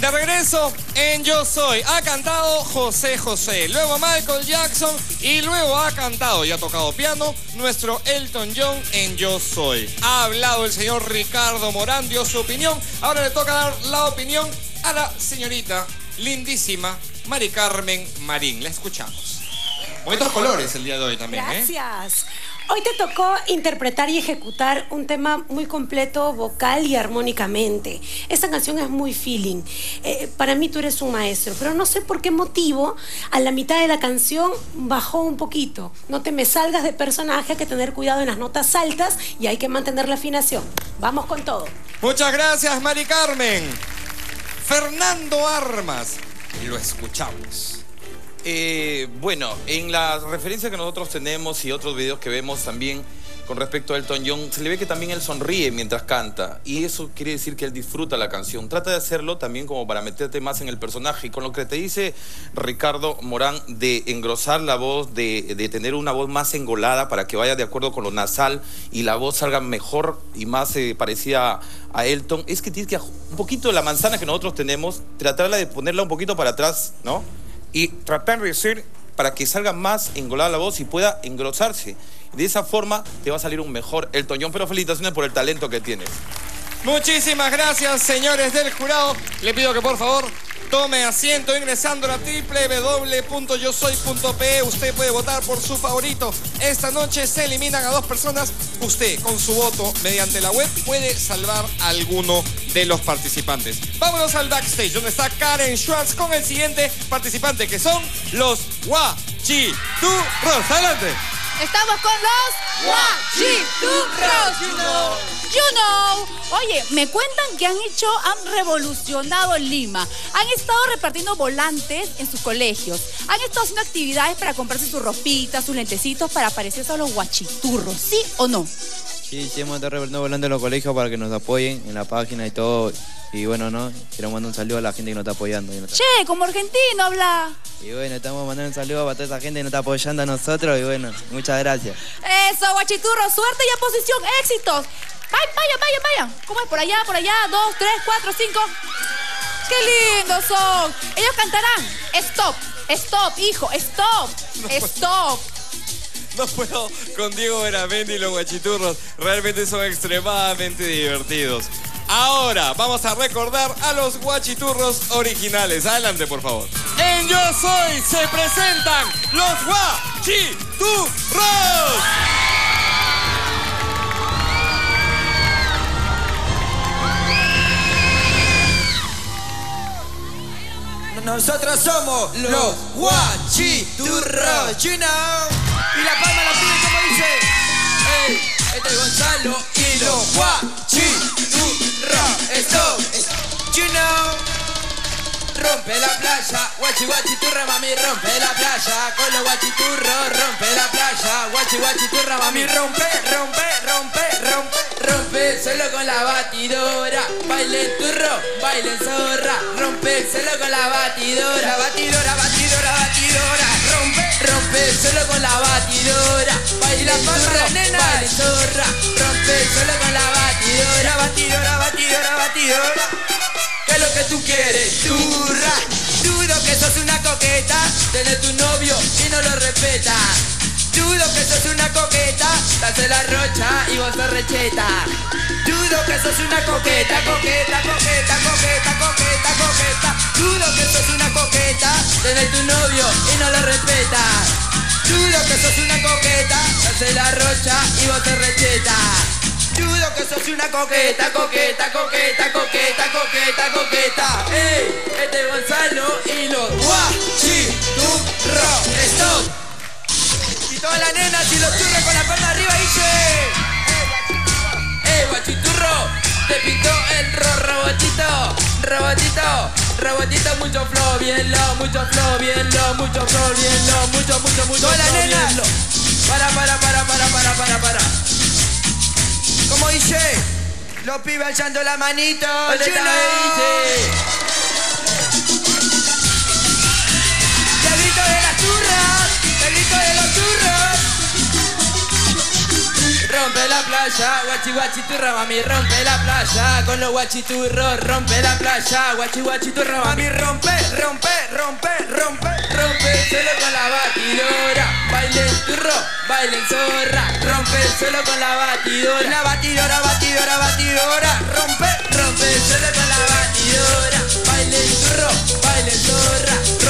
De regreso en Yo Soy. Ha cantado José José, luego Michael Jackson y luego ha cantado y ha tocado piano nuestro Elton John en Yo Soy. Ha hablado el señor Ricardo Morán, dio su opinión. Ahora le toca dar la opinión a la señorita lindísima Mari Carmen Marín. La escuchamos. Bonitos colores el día de hoy también, ¿eh? Hoy te tocó interpretar y ejecutar un tema muy completo vocal y armónicamente. Esta canción es muy feeling. Eh, para mí tú eres un maestro, pero no sé por qué motivo a la mitad de la canción bajó un poquito. No te me salgas de personaje, hay que tener cuidado en las notas altas y hay que mantener la afinación. Vamos con todo. Muchas gracias, Mari Carmen. Fernando Armas. Lo escuchamos. Eh, bueno, en la referencia que nosotros tenemos y otros videos que vemos también con respecto a Elton John, se le ve que también él sonríe mientras canta y eso quiere decir que él disfruta la canción. Trata de hacerlo también como para meterte más en el personaje y con lo que te dice Ricardo Morán de engrosar la voz, de, tener una voz más engolada para que vaya de acuerdo con lo nasal y la voz salga mejor y más eh, parecida a Elton, es que tienes que un poquito la manzana que nosotros tenemos, tratarla de ponerla un poquito para atrás, ¿no? Y tratar de ser para que salga más engolada la voz y pueda engrosarse. De esa forma te va a salir un mejor El Toñón, pero felicitaciones por el talento que tienes. Muchísimas gracias, señores del jurado. Le pido que por favor Tome asiento ingresando a www.yosoy.pe. Usted puede votar por su favorito. Esta noche se eliminan a dos personas. Usted, con su voto mediante la web, puede salvar a alguno de los participantes. Vámonos al backstage, donde está Karen Schwartz con el siguiente participante, que son los Guachiturros. Adelante. Estamos con los Guachiturros. You know. You know. Oye, me cuentan que han hecho, han revolucionado Lima. Han estado repartiendo volantes en sus colegios. Han estado haciendo actividades para comprarse sus ropitas, sus lentecitos para parecerse a los guachiturros. ¿Sí o no? Sí, sí, hemos estado repartiendo volantes en los colegios para que nos apoyen en la página y todo. Y bueno, ¿no? Quiero mandar un saludo a la gente que nos está apoyando. Che, como argentino habla. Y bueno, estamos mandando un saludo para toda esa gente que nos está apoyando a nosotros. Y bueno, muchas gracias. Eso, guachiturro, suerte y posición, éxitos. Vaya, vaya, vaya, vaya. ¿Cómo es? Por allá, por allá. Dos, tres, cuatro, cinco. ¡Qué lindos son! Ellos cantarán. Stop, stop, hijo, stop, stop. No puedo con Diego Veramendi y los guachiturros. Realmente son extremadamente divertidos. Ahora vamos a recordar a los guachiturros originales. Adelante, por favor. En Yo Soy se presentan los guachiturros. Nosotros somos los guachiturros, you know. Este es Gonzalo y los guachiturros. Esto es, know. Rompe la playa, guachi guachiturra mami, rompe la playa. Con los guachiturros, rompe la playa. Guachi guachiturra mami, rompe, rompe, rompe, rompe Rompe. Solo con la batidora Baile turro, baile zorra. Rompe solo con la batidora Batidora, batidora, batidora. Rompe, rompe solo con la batidora Baile turro, baile zorra Rompe solo con la batidora Batidora, batidora, batidora ¿Qué es lo que tú quieres? Turra. Dudo que sos una coqueta, tenés tu novio y no lo respeta. Dudo que sos una coqueta, te la rocha y vos sos recheta. Dudo que sos una coqueta, coqueta, coqueta, coqueta, coqueta, coqueta. Dudo que sos una coqueta, tenés tu novio y no lo respeta. Dudo que sos una coqueta, te la rocha y vos sos recheta. Dudo que sos una coqueta, coqueta, coqueta, coqueta, coqueta, coqueta. Ey, este es Gonzalo y los guachiturros. Stop. Y todas las nenas y los churros con la palma arriba dice. Ey, guachiturro, te pintó el ro robotito, robotito. Robotito, mucho flow, bien lo, mucho flow, bien lo, mucho flow, bien lo, mucho, mucho, los pibes alzando la manito. ¿Dónde playa. guachi guachiturra, mami rompe la playa, con los guachiturros rompe la playa, guachi guachiturra, mami rompe, rompe, rompe, rompe, rompe el suelo con la batidora, bailen turro, bailen zorra, rompe el suelo con la batidora, la batidora, batidora, batidora, rompe, rompe el suelo con la batidora, bailen turro, bailen zorra, rompe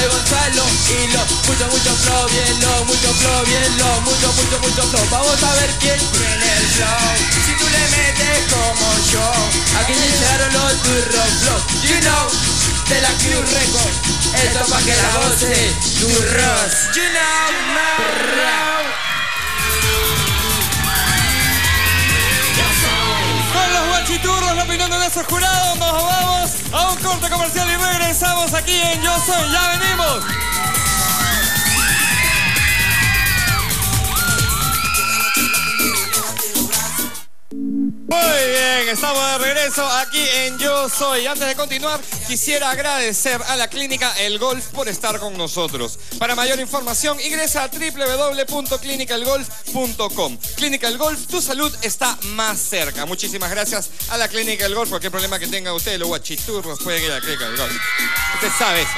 Es Gonzalo y lo mucho, mucho flow, bien lo, mucho flow, bien lo, mucho, mucho, mucho flow. Vamos a ver quién tiene el flow. Si tú le metes como yo, aquí llegaron los turros flow. You know, de la Q Record. Esto pa' que la goce, turros. You know, no. Jurados, nos vamos a un corte comercial y regresamos aquí en Yo Soy. ¡Ya venimos! Estamos de regreso aquí en Yo Soy. Antes de continuar, quisiera agradecer a la clínica El Golf por estar con nosotros. Para mayor información, ingresa a www.clinicalgolf.com. Clínica El Golf, tu salud está más cerca. Muchísimas gracias a la clínica El Golf. Cualquier problema que tenga usted, los guachiturros, pueden ir a la clínica El Golf. Usted sabe eso.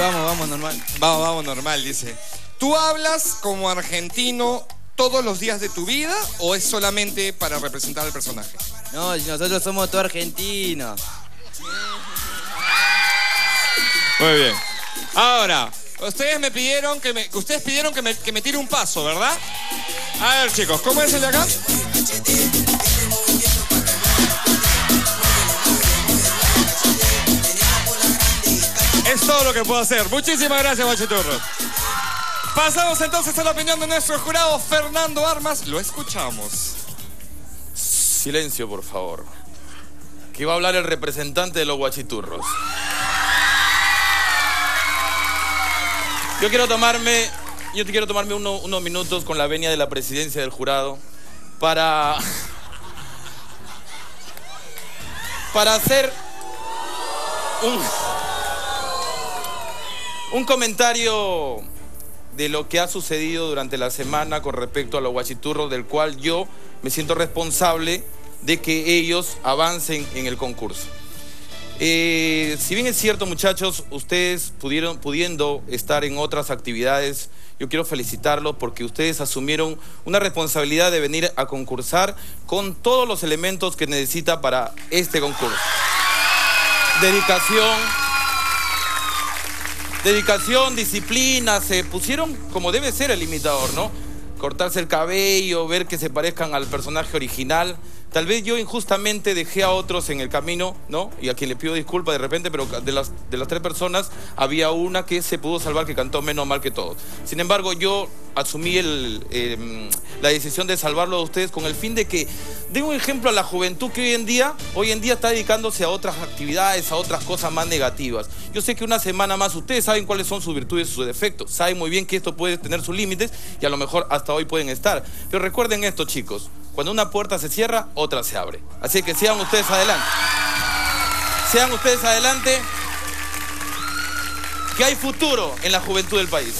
Vamos, vamos, normal. Vamos, vamos, normal, dice. ¿Tú hablas como argentino todos los días de tu vida o es solamente para representar al personaje? No, nosotros somos todos argentinos. Muy bien. Ahora, ustedes me pidieron que me, ustedes pidieron que me, que me tire un paso, ¿verdad? A ver, chicos, ¿cómo es el de acá? Es todo lo que puedo hacer. Muchísimas gracias, Bachiturro. Pasamos entonces a la opinión de nuestro jurado Fernando Armas. Lo escuchamos. Silencio, por favor. Que va a hablar el representante de los guachiturros. Yo quiero tomarme, yo quiero tomarme uno- unos minutos con la venia de la presidencia del jurado para para hacer un un comentario de lo que ha sucedido durante la semana con respecto a los guachiturros, del cual yo me siento responsable de que ellos avancen en el concurso. Eh, si bien es cierto, muchachos, ustedes pudieron, pudiendo estar en otras actividades, yo quiero felicitarlos porque ustedes asumieron una responsabilidad de venir a concursar con todos los elementos que necesita para este concurso. Dedicación, dedicación, disciplina, se pusieron como debe ser el imitador, ¿no? Cortarse el cabello, ver que se parezcan al personaje original. Tal vez yo injustamente dejé a otros en el camino, ¿no? Y a quien le pido disculpas de repente, pero de las, de las tres personas había una que se pudo salvar, que cantó menos mal que todos. Sin embargo, yo asumí el, eh, la decisión de salvarlo a ustedes con el fin de que dé un ejemplo a la juventud que hoy en día, hoy en día está dedicándose a otras actividades, a otras cosas más negativas. Yo sé que una semana más ustedes saben cuáles son sus virtudes y sus defectos, saben muy bien que esto puede tener sus límites y a lo mejor hasta hoy pueden estar. Pero recuerden esto, chicos, cuando una puerta se cierra, otra se abre. Así que sean ustedes adelante. Sean ustedes adelante. Que hay futuro en la juventud del país.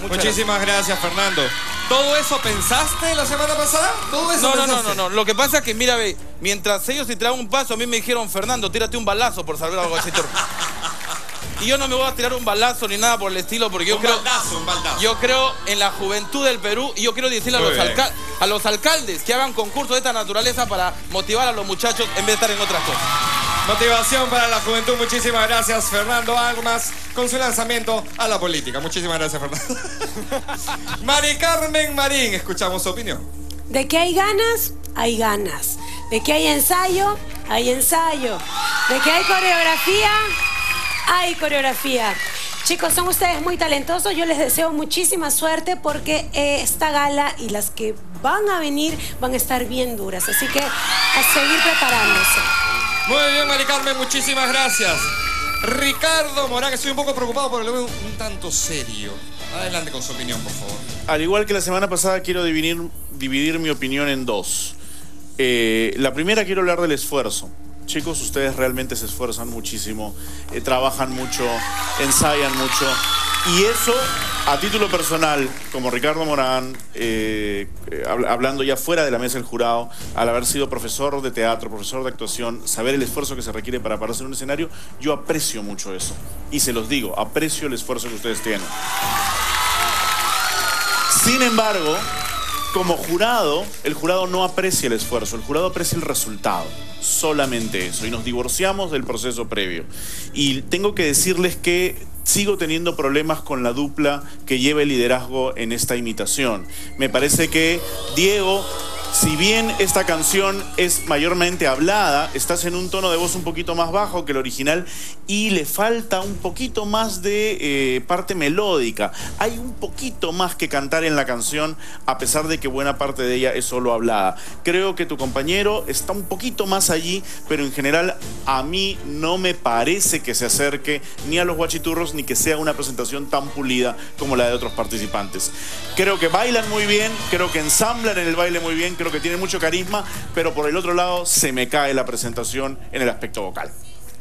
Muchas Muchísimas gracias, Fernando. ¿Todo eso pensaste la semana pasada? ¿Todo eso No, no, no, no, no. Lo que pasa es que, mira, ve, mientras ellos se tiraban un paso, a mí me dijeron, Fernando, tírate un balazo por salvar al guachiturro. y yo no me voy a tirar un balazo ni nada por el estilo, porque yo un creo. baldazo, un baldazo. Yo creo en la juventud del Perú y yo quiero decirle a los, bien. alca- a los alcaldes que hagan concursos de esta naturaleza para motivar a los muchachos en vez de estar en otras cosas. Motivación para la juventud. Muchísimas gracias, Fernando Armas, con su lanzamiento a la política. Muchísimas gracias, Fernando. Mari Carmen Marín, escuchamos su opinión. De que hay ganas, hay ganas. De que hay ensayo, hay ensayo. De que hay coreografía, hay coreografía. Chicos, son ustedes muy talentosos. Yo les deseo muchísima suerte porque eh, esta gala y las que van a venir van a estar bien duras. Así que a seguir preparándose. Muy bien, Mari Carmen, muchísimas gracias. Ricardo Morán, estoy un poco preocupado porque lo veo un tanto serio. Adelante con su opinión, por favor. Al igual que la semana pasada, quiero dividir, dividir mi opinión en dos. Eh, la primera quiero hablar del esfuerzo. Chicos, ustedes realmente se esfuerzan muchísimo, eh, trabajan mucho, ensayan mucho. Y eso, a título personal, como Ricardo Morán, eh, eh, hab- hablando ya fuera de la mesa del jurado, al haber sido profesor de teatro, profesor de actuación, saber el esfuerzo que se requiere para pararse en un escenario, yo aprecio mucho eso. Y se los digo, aprecio el esfuerzo que ustedes tienen. Sin embargo, como jurado, el jurado no aprecia el esfuerzo, el jurado aprecia el resultado. Solamente eso. Y nos divorciamos del proceso previo. Y tengo que decirles que sigo teniendo problemas con la dupla que lleva el liderazgo en esta imitación. Me parece que Diego si bien esta canción es mayormente hablada, estás en un tono de voz un poquito más bajo que el original y le falta un poquito más de eh, parte melódica. Hay un poquito más que cantar en la canción, a pesar de que buena parte de ella es solo hablada. Creo que tu compañero está un poquito más allí, pero en general a mí no me parece que se acerque ni a los guachiturros ni que sea una presentación tan pulida como la de otros participantes. Creo que bailan muy bien, creo que ensamblan en el baile muy bien, creo que tienen mucho carisma, pero por el otro lado se me cae la presentación en el aspecto vocal.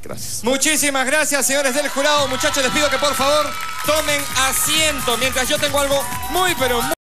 Gracias. Muchísimas gracias, señores del jurado. Muchachos, les pido que por favor tomen asiento mientras yo tengo algo muy, pero.